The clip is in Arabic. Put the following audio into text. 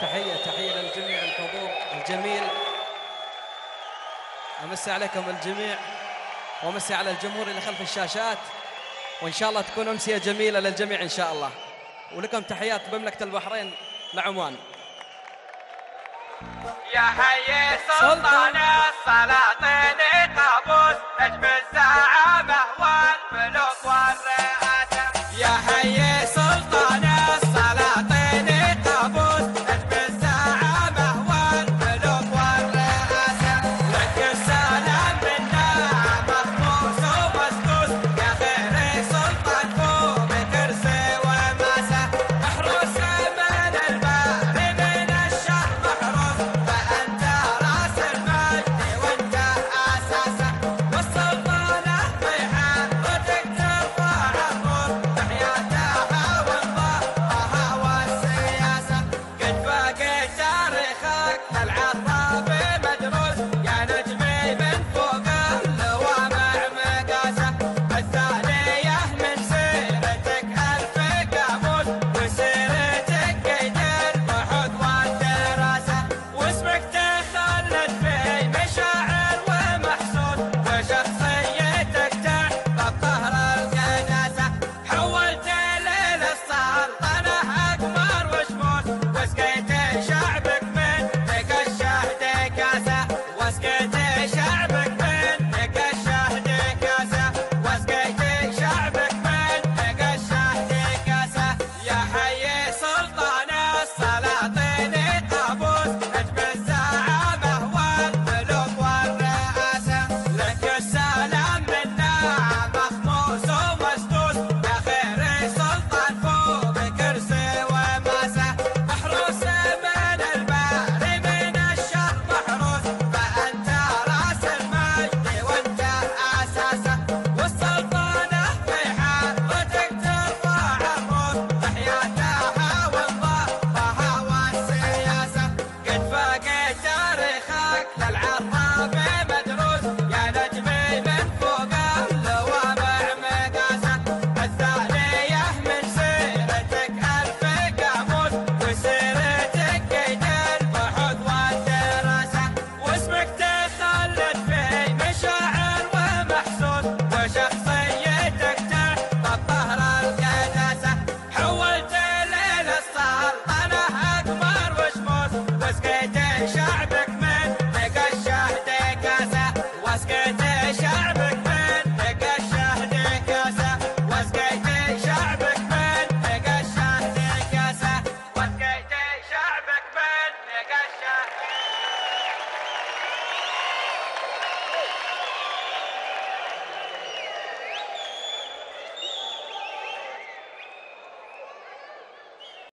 تحية تحية للجميع الحضور الجميل. أمسي عليكم الجميع وأمسي على الجمهور اللي خلف الشاشات. وإن شاء الله تكون أمسية جميلة للجميع إن شاء الله. ولكم تحيات مملكة البحرين لعمان. يا حي سلطان الصلاة العطا